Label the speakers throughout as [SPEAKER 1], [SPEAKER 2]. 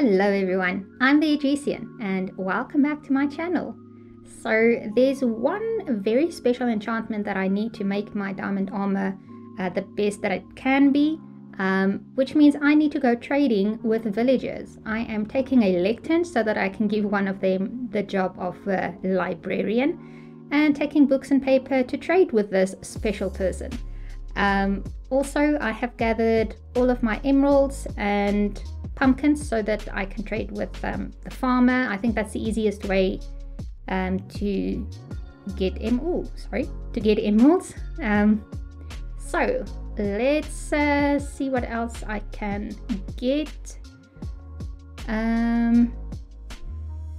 [SPEAKER 1] Hello everyone, I'm the Aegisean and welcome back to my channel. So there's one very special enchantment that I need to make my diamond armor uh, the best that it can be, um, which means I need to go trading with villagers. I am taking a lectern so that I can give one of them the job of a librarian and taking books and paper to trade with this special person. Um, also, I have gathered all of my emeralds and pumpkins so that I can trade with um, the farmer. I think that's the easiest way um, to get em oh, sorry to get emeralds. Um, so let's uh, see what else I can get. Um,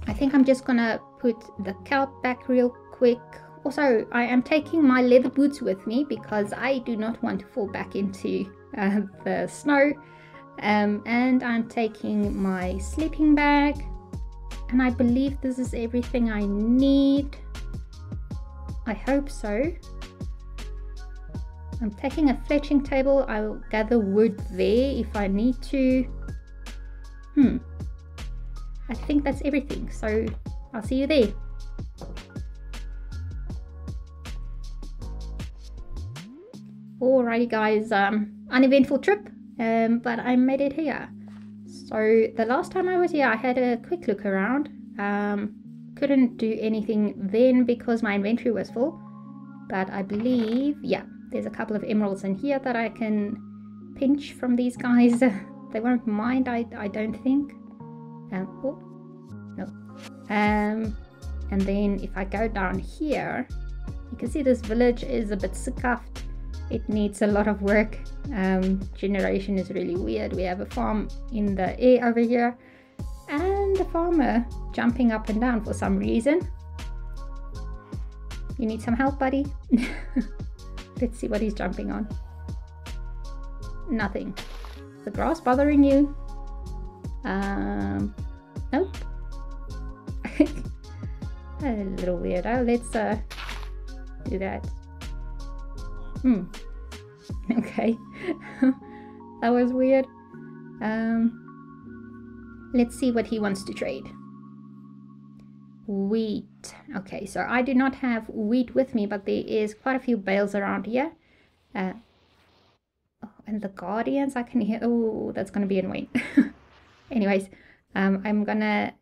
[SPEAKER 1] I think I'm just gonna put the kelp back real quick. Also, I am taking my leather boots with me because I do not want to fall back into uh, the snow. Um, and I'm taking my sleeping bag. And I believe this is everything I need. I hope so. I'm taking a fletching table. I'll gather wood there if I need to. Hmm. I think that's everything. So I'll see you there. Alrighty guys, um, uneventful trip, um, but I made it here. So the last time I was here, I had a quick look around. Um, couldn't do anything then because my inventory was full. But I believe, yeah, there's a couple of emeralds in here that I can pinch from these guys. they won't mind, I, I don't think. Um, oh, no. Um, and then if I go down here, you can see this village is a bit scuffed it needs a lot of work. Um, generation is really weird. We have a farm in the air over here and a farmer jumping up and down for some reason. You need some help, buddy? Let's see what he's jumping on. Nothing. The grass bothering you? Um, nope. a little weirdo. Let's uh, do that. Hmm. Okay. that was weird. Um, let's see what he wants to trade. Wheat. Okay, so I do not have wheat with me, but there is quite a few bales around here. Uh, oh, and the Guardians, I can hear. Oh, that's going to be annoying. Anyways, um, I'm going to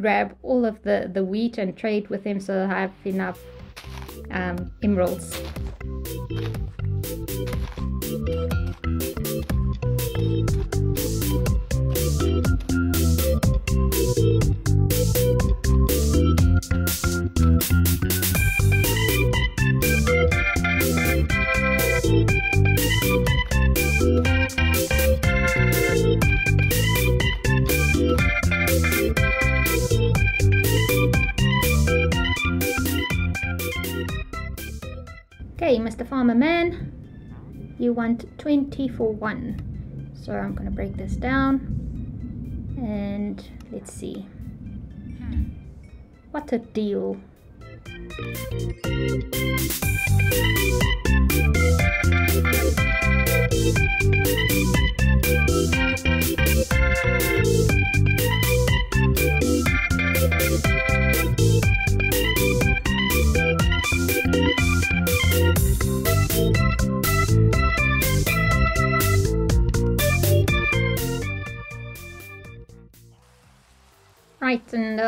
[SPEAKER 1] grab all of the, the wheat and trade with him so I have enough um, emeralds. Okay, Mr. Farmer Man, you want 20 for one. So I'm gonna break this down and let's see. Hmm. What a deal.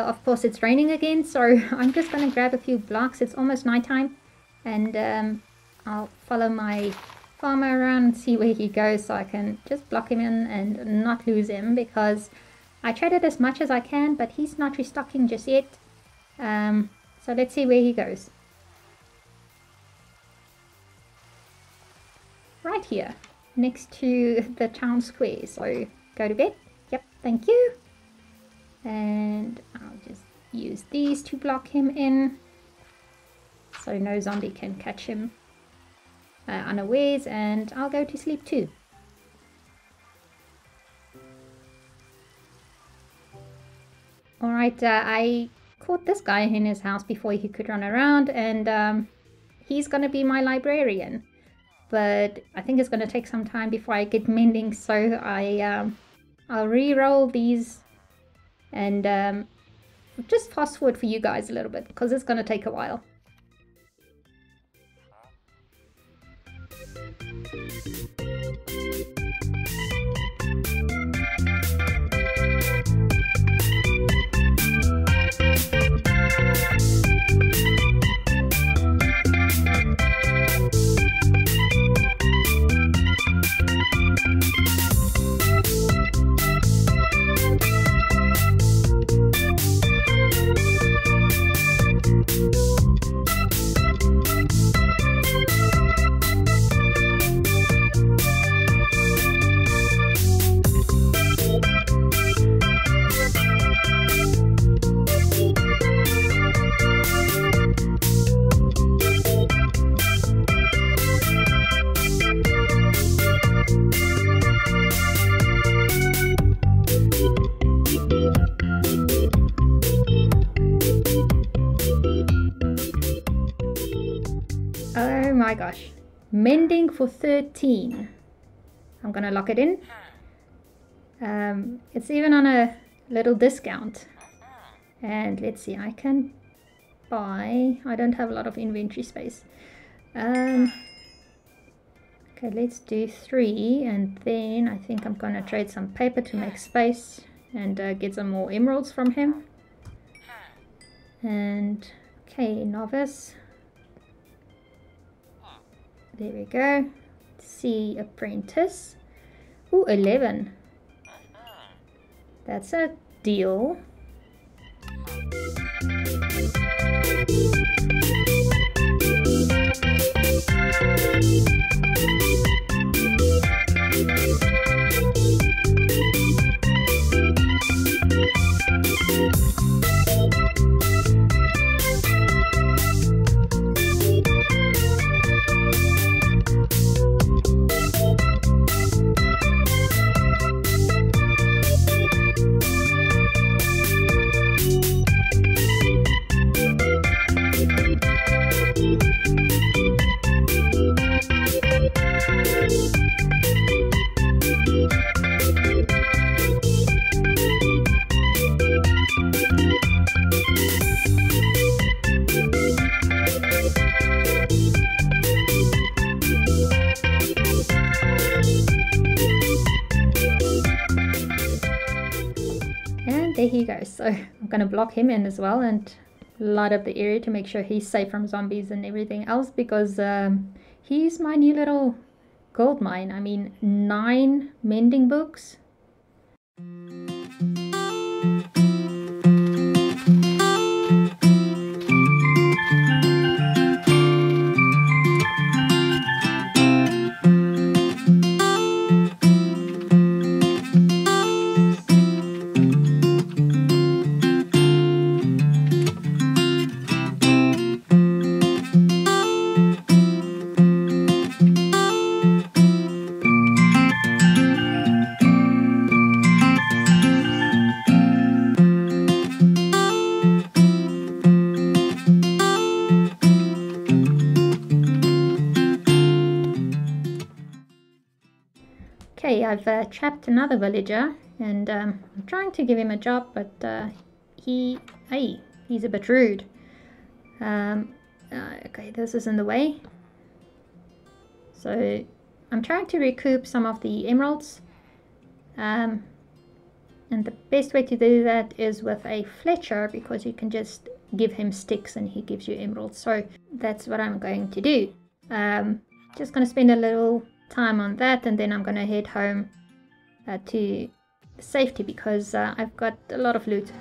[SPEAKER 1] Of course it's raining again, so I'm just going to grab a few blocks. It's almost nighttime, and um, I'll follow my farmer around and see where he goes so I can just block him in and not lose him because I traded as much as I can, but he's not restocking just yet. Um, so let's see where he goes. Right here, next to the town square. So go to bed. Yep, thank you and I'll just use these to block him in so no zombie can catch him uh, unawares and I'll go to sleep too. Alright, uh, I caught this guy in his house before he could run around and um, he's gonna be my librarian. But I think it's gonna take some time before I get mending so I um, I'll re-roll these and um, just fast forward for you guys a little bit because it's going to take a while. Gosh. Mending for 13. I'm gonna lock it in. Um, it's even on a little discount. And let's see, I can buy... I don't have a lot of inventory space. Um, okay, let's do three. And then I think I'm gonna trade some paper to make space. And uh, get some more emeralds from him. And, okay, novice. There we go. C apprentice. Ooh, 11. That's a deal. I'm to block him in as well and light up the area to make sure he's safe from zombies and everything else because um, he's my new little gold mine. I mean, nine mending books. I've uh, trapped another villager and um, I'm trying to give him a job, but uh, he, hey, he's a bit rude. Um, uh, okay, this is in the way. So I'm trying to recoup some of the emeralds. Um, and the best way to do that is with a Fletcher because you can just give him sticks and he gives you emeralds. So that's what I'm going to do. Um, just going to spend a little time on that and then I'm going to head home uh, to safety because uh, I've got a lot of loot.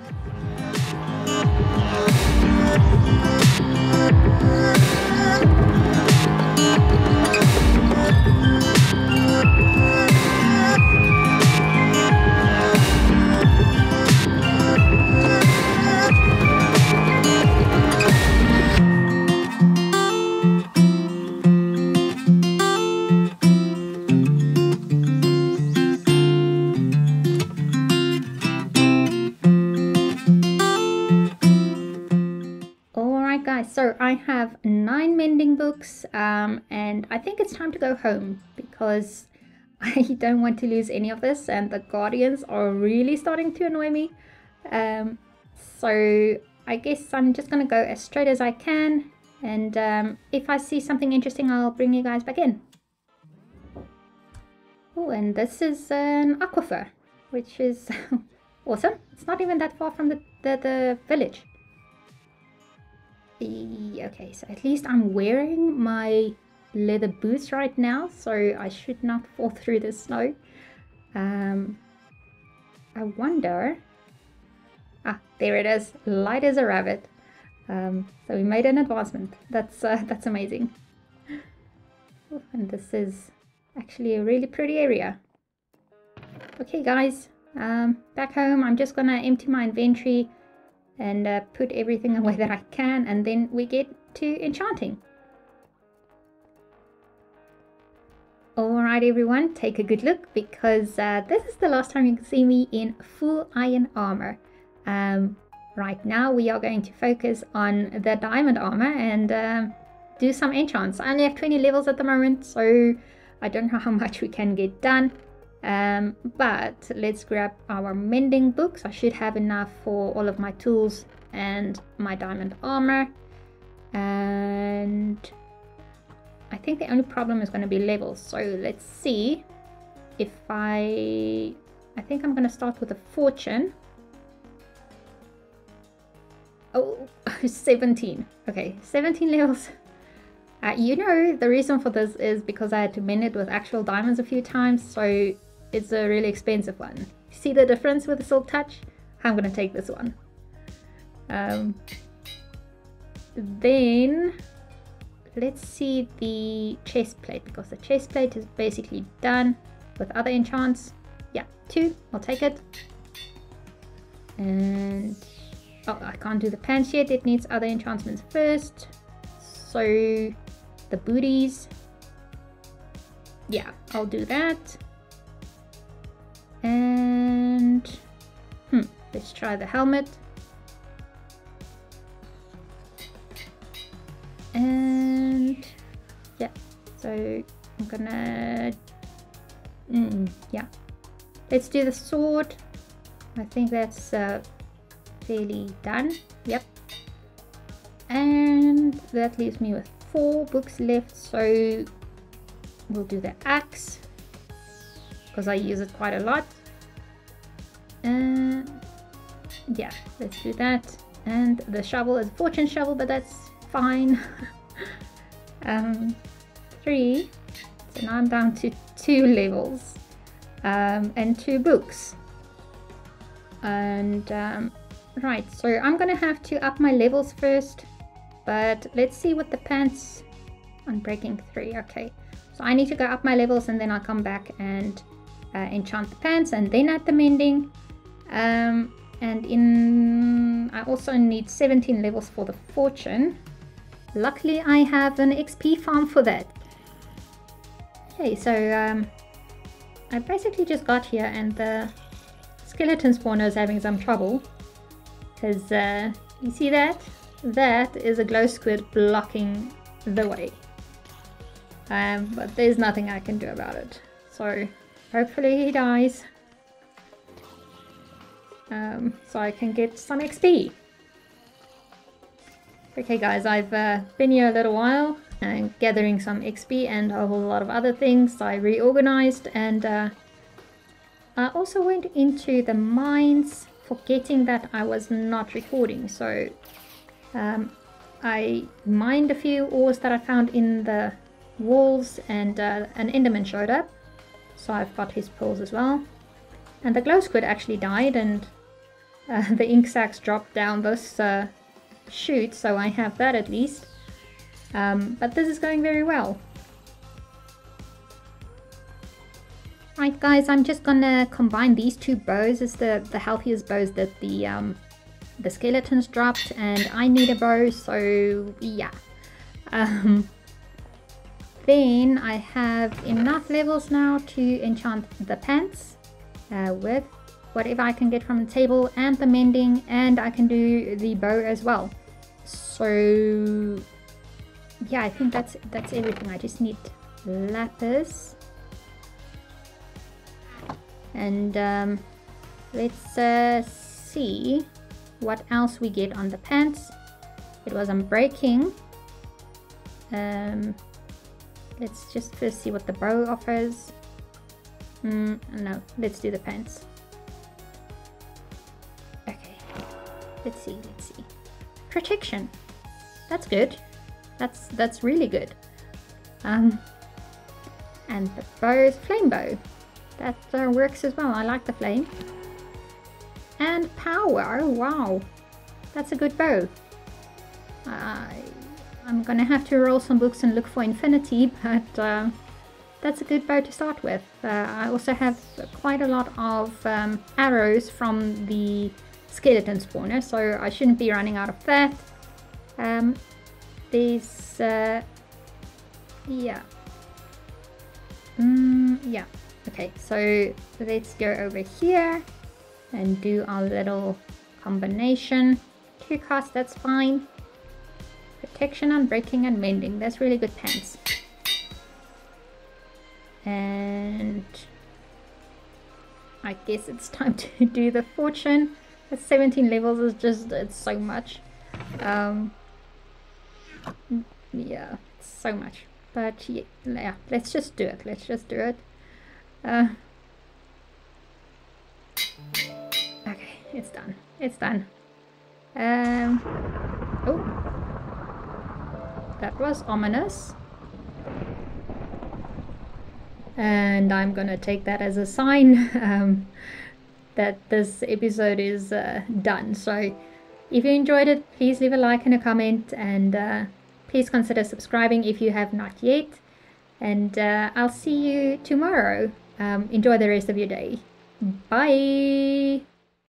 [SPEAKER 1] Think it's time to go home because I don't want to lose any of this and the guardians are really starting to annoy me. Um, so I guess I'm just going to go as straight as I can and um, if I see something interesting I'll bring you guys back in. Oh, and this is an aquifer, which is awesome. It's not even that far from the, the, the village. Okay, so at least I'm wearing my leather boots right now, so I should not fall through the snow. Um, I wonder... Ah, there it is, light as a rabbit. Um, so we made an advancement. That's uh, that's amazing. and this is actually a really pretty area. Okay, guys, um, back home. I'm just gonna empty my inventory and uh, put everything away that I can, and then we get to enchanting. Alright everyone, take a good look because uh, this is the last time you can see me in full iron armor. Um, right now we are going to focus on the diamond armor and um, do some enchants. I only have 20 levels at the moment, so I don't know how much we can get done. Um, but let's grab our mending books. I should have enough for all of my tools and my diamond armor. And I think the only problem is going to be levels. So let's see if I... I think I'm going to start with a fortune. Oh, 17. Okay, 17 levels. Uh, you know, the reason for this is because I had to mend it with actual diamonds a few times, so it's a really expensive one. See the difference with the Silk Touch? I'm going to take this one. Um, then let's see the chest plate because the chest plate is basically done with other enchants. Yeah, two, I'll take it. And oh, I can't do the pants yet. It needs other enchantments first. So the booties. Yeah, I'll do that. And hmm, let's try the helmet. Let's do the sword. I think that's uh, fairly done. Yep. And that leaves me with four books left so we'll do the axe because I use it quite a lot. And yeah let's do that. And the shovel is a fortune shovel but that's fine. um, three. So now I'm down to two levels um, and two books. And um, right, so I'm gonna have to up my levels first. But let's see what the pants. Unbreaking three. Okay, so I need to go up my levels and then I'll come back and uh, enchant the pants and then add the mending. Um, and in I also need 17 levels for the fortune Luckily I have an XP farm for that. Okay, so um, I basically just got here and the skeleton spawner is having some trouble. Because, uh, you see that? That is a glow squid blocking the way. Um, but there's nothing I can do about it. So, hopefully he dies. Um, so I can get some XP. Okay guys, I've uh, been here a little while and gathering some XP and a whole lot of other things. I reorganized and uh, I also went into the mines forgetting that I was not recording. So um, I mined a few ores that I found in the walls and uh, an enderman showed up. So I've got his pearls as well. And the glow squid actually died and uh, the ink sacs dropped down this uh, chute, so I have that at least. Um, but this is going very well. Right guys, I'm just gonna combine these two bows as the, the healthiest bows that the, um, the skeletons dropped and I need a bow, so yeah. Um, then I have enough levels now to enchant the pants uh, with whatever I can get from the table and the mending and I can do the bow as well. So yeah, I think that's that's everything. I just need lapis And um, let's uh, see what else we get on the pants. It was unbreaking. Um, let's just first see what the bow offers. Mm, no, let's do the pants. Okay, let's see, let's see. Protection. That's good. That's that's really good. Um, and the bow is flame bow. That uh, works as well. I like the flame. And power. Wow, that's a good bow. I'm gonna have to roll some books and look for infinity, but uh, that's a good bow to start with. Uh, I also have quite a lot of um, arrows from the skeleton spawner, so I shouldn't be running out of that. Um, there's, uh, yeah. Mm, yeah, okay, so let's go over here and do our little combination. Two cost, that's fine. Protection, unbreaking and mending. That's really good pants. And I guess it's time to do the fortune. At 17 levels is just, it's so much. Um, yeah, so much. But yeah, yeah, let's just do it. Let's just do it. Uh, okay, it's done. It's done. Um, oh, that was ominous. And I'm gonna take that as a sign um, that this episode is uh, done. So if you enjoyed it, please leave a like and a comment and uh, please consider subscribing if you have not yet. And uh, I'll see you tomorrow. Um, enjoy the rest of your day. Bye.